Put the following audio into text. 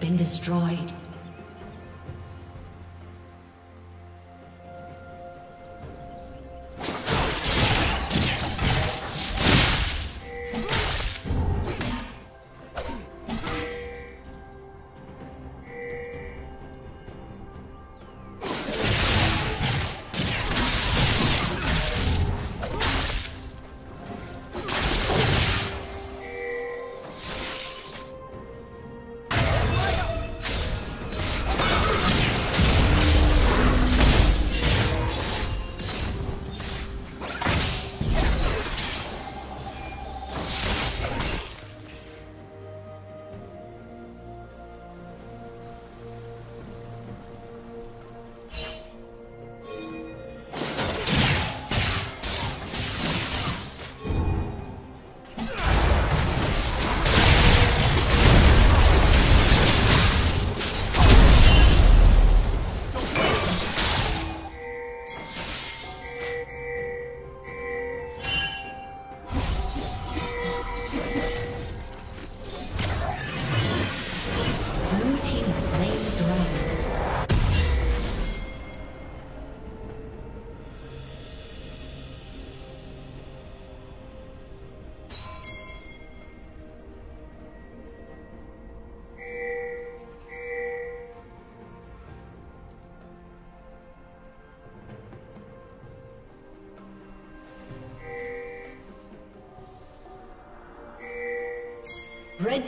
been destroyed.